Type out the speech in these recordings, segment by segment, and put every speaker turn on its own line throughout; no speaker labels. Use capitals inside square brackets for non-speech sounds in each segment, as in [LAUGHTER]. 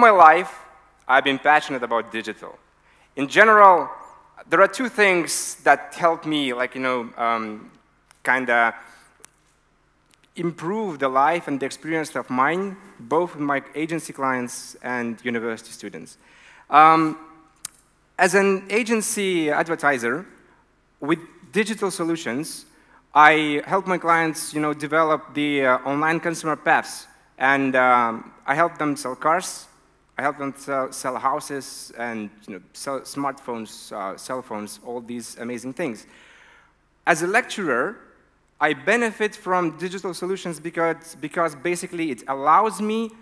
my life, I've been passionate about digital. In general, there are two things that help me, like, you know, um, kind of improve the life and the experience of mine, both with my agency clients and university students. Um, as an agency advertiser, with digital solutions, I help my clients, you know, develop the uh, online consumer paths, and um, I help them sell cars, I help them sell, sell houses and you know, sell smartphones, uh, cell phones, all these amazing things. As a lecturer, I benefit from digital solutions because, because basically it allows me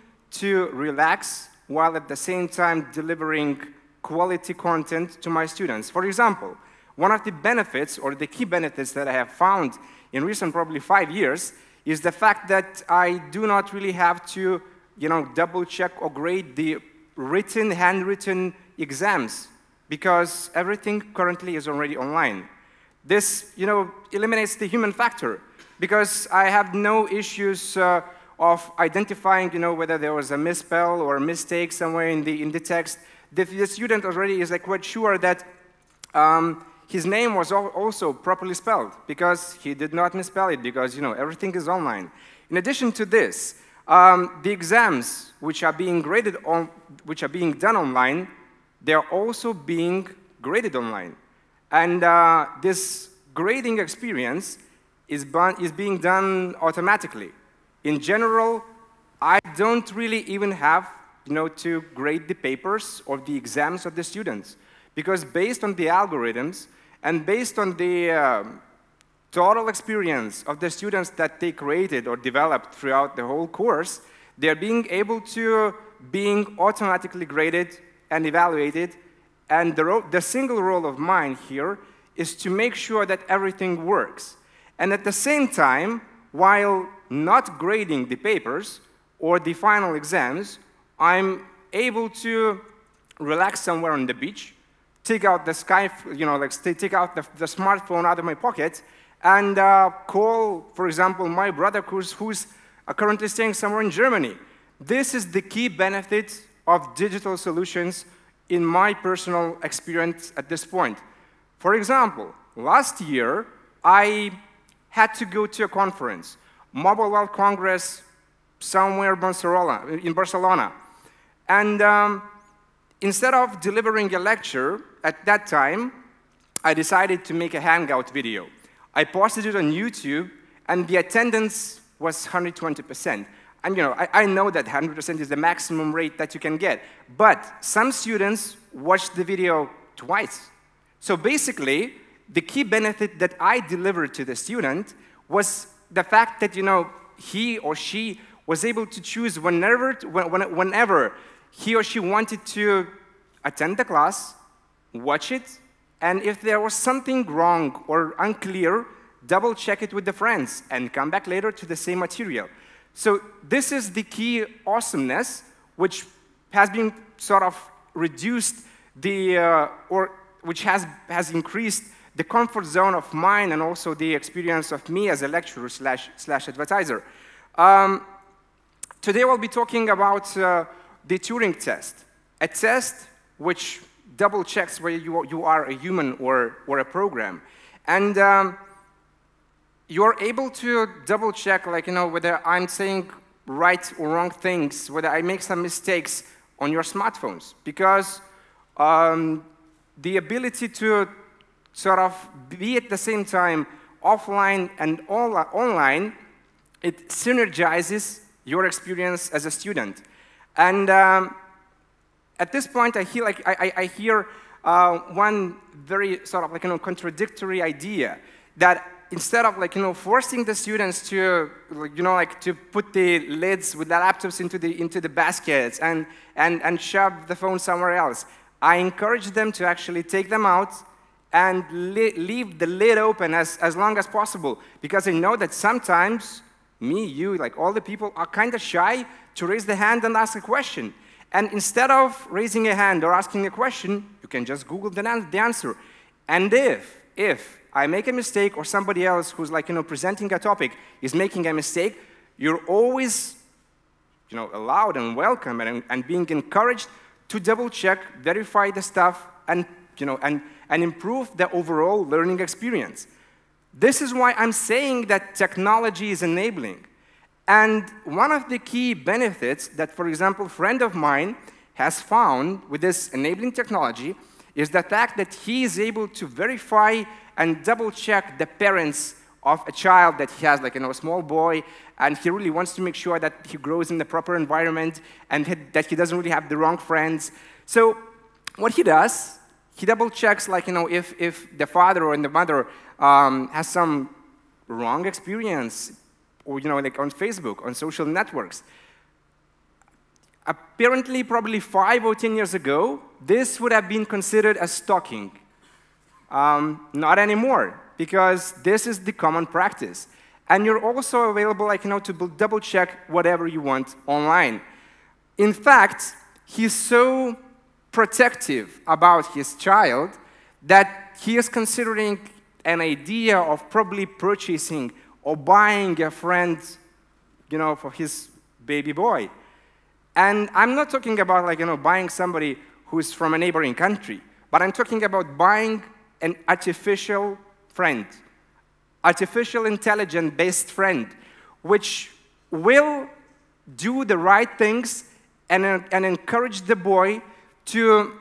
to relax while at the same time delivering quality content to my students. For example, one of the benefits, or the key benefits that I have found in recent probably five years, is the fact that I do not really have to you know, double check or grade the written, handwritten exams because everything currently is already online. This, you know, eliminates the human factor because I have no issues uh, of identifying, you know, whether there was a misspell or a mistake somewhere in the, in the text. The, the student already is like quite sure that um, his name was also properly spelled because he did not misspell it because you know everything is online. In addition to this, um, the exams which are being graded on, which are being done online, they are also being graded online, and uh, this grading experience is, is being done automatically. In general, I don't really even have you know, to grade the papers or the exams of the students because based on the algorithms, and based on the uh, total experience of the students that they created or developed throughout the whole course, they're being able to being automatically graded and evaluated. And the, the single role of mine here is to make sure that everything works. And at the same time, while not grading the papers or the final exams, I'm able to relax somewhere on the beach take out the Skype, you know, like take out the, the smartphone out of my pocket and uh, call, for example, my brother who's, who's uh, currently staying somewhere in Germany. This is the key benefit of digital solutions in my personal experience at this point. For example, last year, I had to go to a conference, Mobile World Congress, somewhere in Barcelona. And um, instead of delivering a lecture, at that time, I decided to make a Hangout video. I posted it on YouTube, and the attendance was 120%. And you know, I, I know that 100% is the maximum rate that you can get. But some students watched the video twice. So basically, the key benefit that I delivered to the student was the fact that you know, he or she was able to choose whenever, whenever he or she wanted to attend the class, watch it, and if there was something wrong or unclear, double check it with the friends and come back later to the same material. So this is the key awesomeness, which has been sort of reduced the, uh, or which has, has increased the comfort zone of mine and also the experience of me as a lecturer slash, slash advertiser. Um, today we'll be talking about uh, the Turing test, a test which double checks whether you, you are a human or, or a program. And um, you're able to double check, like, you know, whether I'm saying right or wrong things, whether I make some mistakes on your smartphones. Because um, the ability to sort of be at the same time offline and online, it synergizes your experience as a student. And um, at this point, I hear, like, I, I hear uh, one very sort of like, you know, contradictory idea that instead of like, you know, forcing the students to, you know, like to put the lids with the laptops into the, into the baskets and, and, and shove the phone somewhere else, I encourage them to actually take them out and leave the lid open as, as long as possible because I know that sometimes me, you, like all the people are kind of shy to raise the hand and ask a question. And instead of raising a hand or asking a question, you can just Google the, answer. And if, if I make a mistake or somebody else who's like, you know, presenting a topic is making a mistake, you're always you know, allowed and welcome and, and being encouraged to double check, verify the stuff, and, you know, and, and improve the overall learning experience. This is why I'm saying that technology is enabling. And one of the key benefits that, for example, a friend of mine has found with this enabling technology is the fact that he is able to verify and double check the parents of a child that he has, like you know, a small boy, and he really wants to make sure that he grows in the proper environment and that he doesn't really have the wrong friends. So what he does, he double checks, like you know, if if the father or the mother um, has some wrong experience, or you know, like on Facebook, on social networks. Apparently, probably five or 10 years ago, this would have been considered as stalking. Um, not anymore, because this is the common practice. And you're also available, like, you know, to double check whatever you want online. In fact, he's so protective about his child that he is considering an idea of probably purchasing or buying a friend, you know, for his baby boy. And I'm not talking about like, you know, buying somebody who's from a neighboring country, but I'm talking about buying an artificial friend, artificial intelligent based friend, which will do the right things and, and encourage the boy to,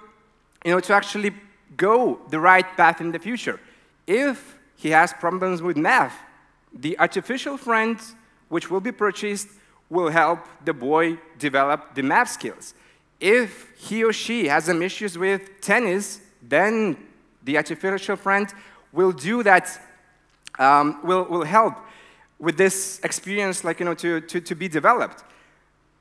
you know, to actually go the right path in the future. If he has problems with math, the artificial friend which will be purchased will help the boy develop the math skills. If he or she has some issues with tennis, then the artificial friend will do that, um, will, will help with this experience like, you know, to, to, to be developed.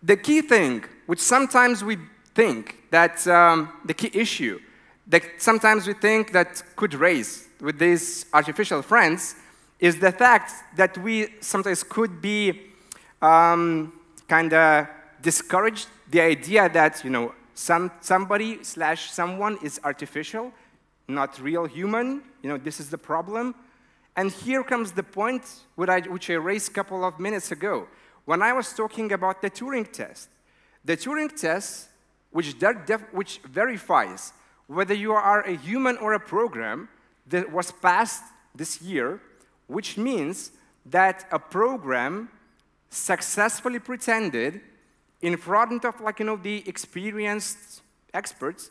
The key thing, which sometimes we think that um, the key issue that sometimes we think that could raise with these artificial friends is the fact that we sometimes could be um, kind of discouraged the idea that you know some somebody slash someone is artificial, not real human. You know this is the problem. And here comes the point which I, which I raised a couple of minutes ago when I was talking about the Turing test. The Turing test, which, which verifies whether you are a human or a program, that was passed this year, which means that a program successfully pretended in front of like, you know, the experienced experts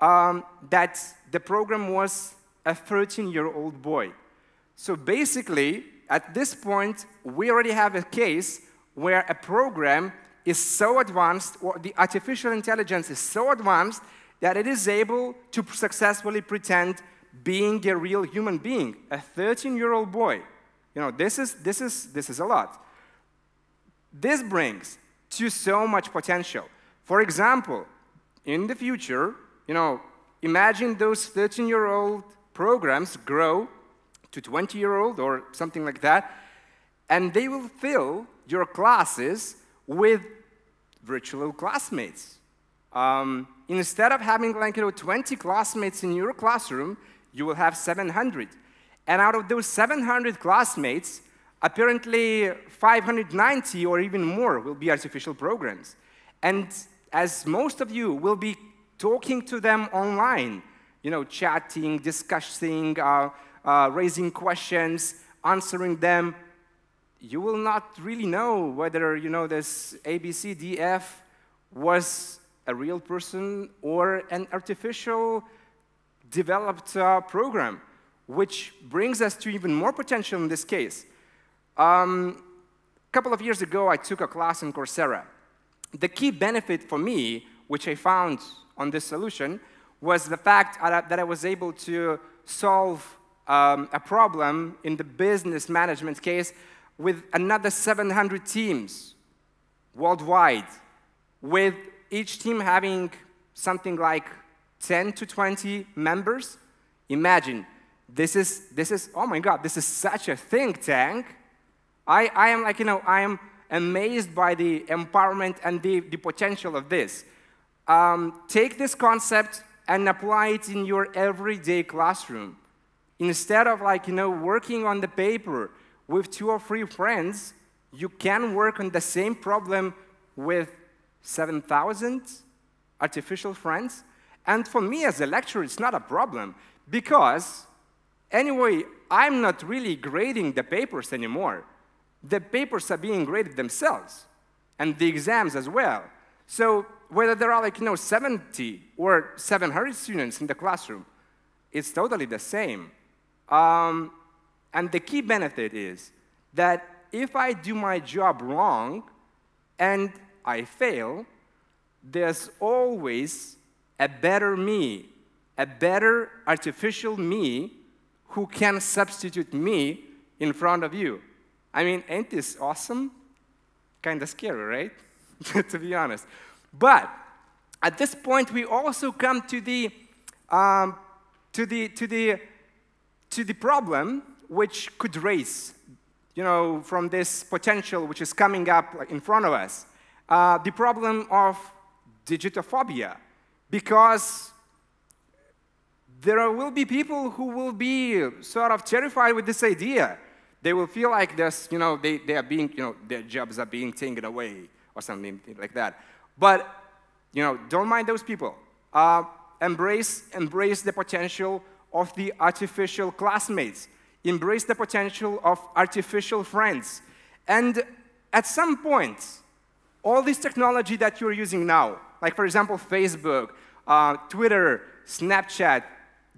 um, that the program was a 13-year-old boy. So basically, at this point, we already have a case where a program is so advanced, or the artificial intelligence is so advanced, that it is able to successfully pretend being a real human being, a 13-year-old boy. You know, this is, this, is, this is a lot. This brings to so much potential. For example, in the future, you know, imagine those 13-year-old programs grow to 20-year-old or something like that, and they will fill your classes with virtual classmates. Um, instead of having like you know 20 classmates in your classroom, you will have 700. And out of those 700 classmates, apparently 590 or even more will be artificial programs. And as most of you will be talking to them online, you know, chatting, discussing, uh, uh, raising questions, answering them, you will not really know whether, you know, this ABCDF was a real person or an artificial developed program, which brings us to even more potential in this case. Um, a couple of years ago, I took a class in Coursera. The key benefit for me, which I found on this solution, was the fact that I was able to solve um, a problem in the business management case with another 700 teams worldwide, with each team having something like 10 to 20 members. Imagine, this is, this is, oh my God, this is such a think tank. I, I am like, you know, I am amazed by the empowerment and the, the potential of this. Um, take this concept and apply it in your everyday classroom. Instead of like, you know, working on the paper with two or three friends, you can work on the same problem with 7,000 artificial friends. And for me as a lecturer, it's not a problem because anyway, I'm not really grading the papers anymore. The papers are being graded themselves and the exams as well. So whether there are like, you know, 70 or 700 students in the classroom, it's totally the same. Um, and the key benefit is that if I do my job wrong and I fail, there's always a better me, a better artificial me who can substitute me in front of you. I mean, ain't this awesome? Kind of scary, right? [LAUGHS] to be honest. But at this point, we also come to the, um, to the, to the, to the problem which could raise, you know, from this potential which is coming up in front of us, uh, the problem of digitophobia, because there will be people who will be sort of terrified with this idea. They will feel like this, you know, they, they are being, you know, their jobs are being taken away or something like that. But, you know, don't mind those people. Uh, embrace, embrace the potential of the artificial classmates. Embrace the potential of artificial friends. And at some point, all this technology that you're using now, like for example, Facebook, uh, Twitter, Snapchat,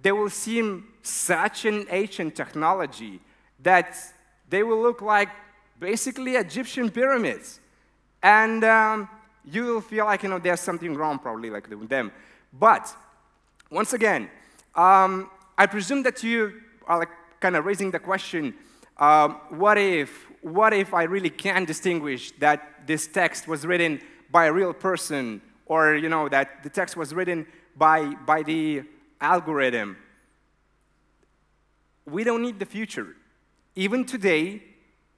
they will seem such an ancient technology that they will look like basically Egyptian pyramids. And um, you will feel like, you know, there's something wrong probably like with them. But once again, um, I presume that you are like kind of raising the question, um, what if, what if I really can distinguish that this text was written by a real person or, you know, that the text was written by, by the algorithm? We don't need the future. Even today,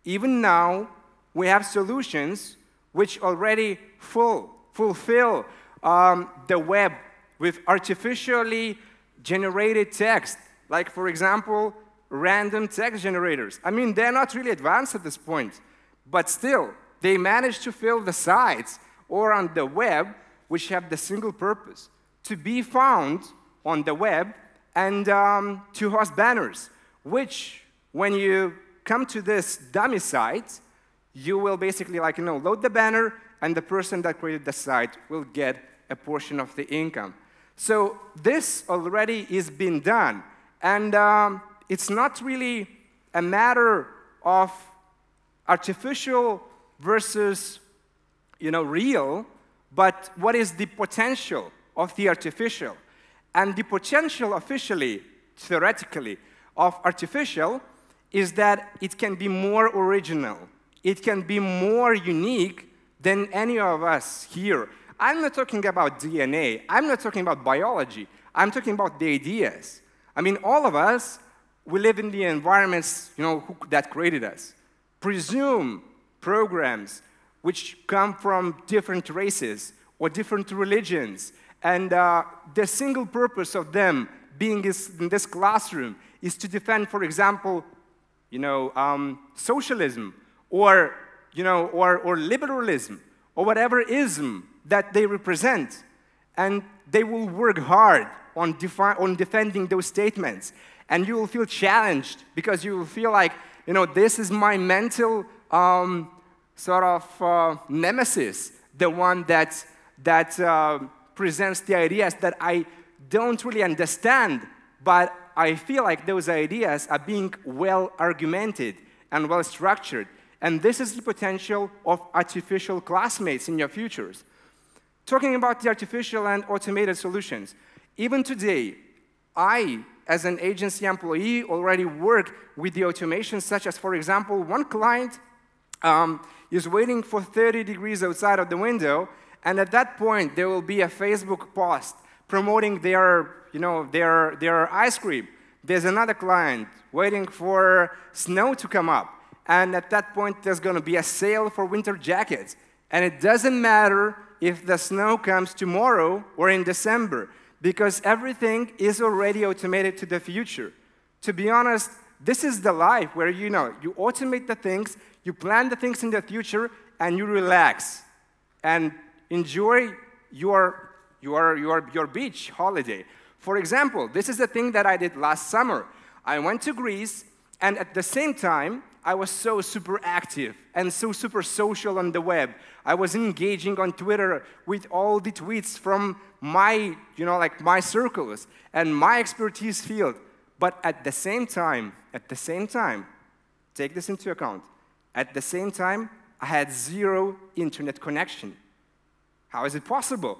even now, we have solutions which already full, fulfill um, the web with artificially generated text, like, for example, random text generators. I mean, they're not really advanced at this point, but still, they manage to fill the sites or on the web which have the single purpose to be found on the web and um, to host banners, which, when you come to this dummy site, you will basically like, you know, load the banner and the person that created the site will get a portion of the income. So this already is being done. And um, it's not really a matter of artificial versus you know, real, but what is the potential of the artificial? And the potential officially, theoretically, of artificial is that it can be more original it can be more unique than any of us here. I'm not talking about DNA. I'm not talking about biology. I'm talking about the ideas. I mean, all of us, we live in the environments you know, who, that created us. Presume programs which come from different races or different religions, and uh, the single purpose of them being in this classroom is to defend, for example, you know, um, socialism or, you know, or, or liberalism or whatever ism that they represent. And they will work hard on, on defending those statements. And you will feel challenged because you will feel like, you know, this is my mental um, sort of uh, nemesis, the one that, that uh, presents the ideas that I don't really understand, but I feel like those ideas are being well argumented and well structured. And this is the potential of artificial classmates in your futures. Talking about the artificial and automated solutions, even today, I, as an agency employee, already work with the automation, such as, for example, one client um, is waiting for 30 degrees outside of the window, and at that point, there will be a Facebook post promoting their, you know, their, their ice cream. There's another client waiting for snow to come up and at that point there's going to be a sale for winter jackets. And it doesn't matter if the snow comes tomorrow or in December, because everything is already automated to the future. To be honest, this is the life where you know you automate the things, you plan the things in the future, and you relax. and enjoy your, your, your, your beach holiday. For example, this is the thing that I did last summer. I went to Greece, and at the same time, I was so super active and so super social on the web. I was engaging on Twitter with all the tweets from my, you know, like my circles and my expertise field. But at the same time, at the same time, take this into account. At the same time, I had zero internet connection. How is it possible?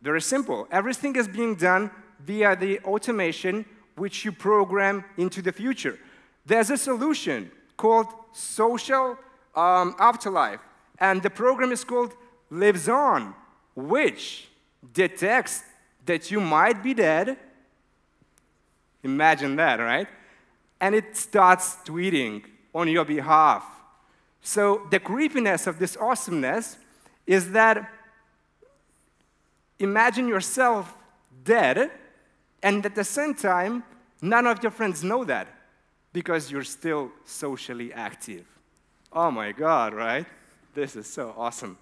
Very simple. Everything is being done via the automation which you program into the future. There's a solution called Social um, Afterlife, and the program is called Lives On, which detects that you might be dead. Imagine that, right? And it starts tweeting on your behalf. So the creepiness of this awesomeness is that imagine yourself dead, and at the same time, none of your friends know that because you're still socially active. Oh my God, right? This is so awesome.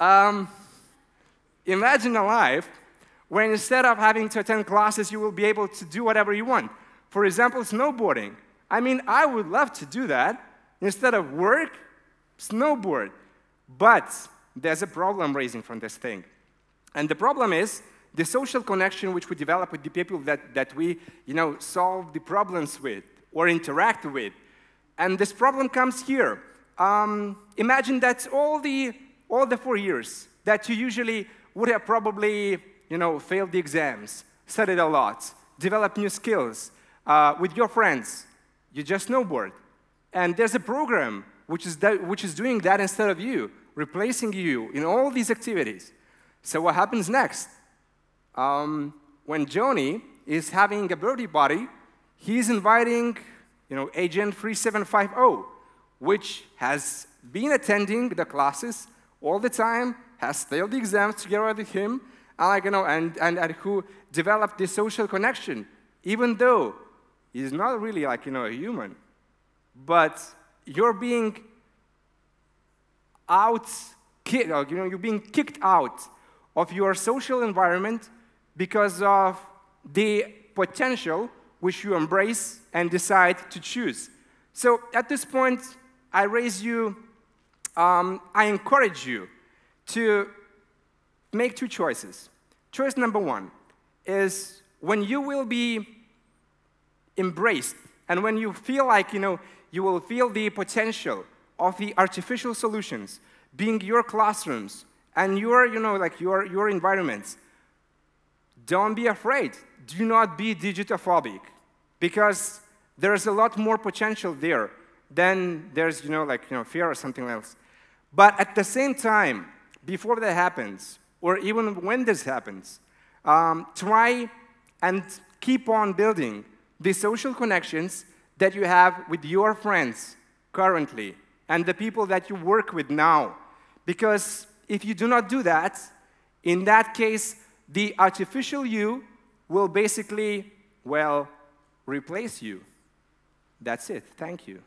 Um, imagine a life where instead of having to attend classes, you will be able to do whatever you want. For example, snowboarding. I mean, I would love to do that. Instead of work, snowboard. But there's a problem raising from this thing. And the problem is the social connection which we develop with the people that, that we you know, solve the problems with or interact with. And this problem comes here. Um, imagine that all the, all the four years that you usually would have probably you know, failed the exams, studied a lot, developed new skills uh, with your friends. You just snowboard. And there's a program which is, which is doing that instead of you, replacing you in all these activities. So what happens next? Um, when Johnny is having a birthday party, he's inviting you know, Agent 3750, which has been attending the classes all the time, has failed the exams together with him, and, you know, and, and, and who developed this social connection, even though he's not really like you know, a human. But you're being out, you know, you're being kicked out of your social environment because of the potential which you embrace and decide to choose. So at this point, I raise you, um, I encourage you to make two choices. Choice number one is when you will be embraced and when you feel like, you know, you will feel the potential of the artificial solutions being your classrooms and your, you know, like your, your environments, don't be afraid. Do not be digitophobic because there's a lot more potential there than there's, you know, like, you know, fear or something else. But at the same time, before that happens, or even when this happens, um, try and keep on building the social connections that you have with your friends currently and the people that you work with now. Because if you do not do that, in that case, the artificial you will basically, well, replace you. That's it. Thank you.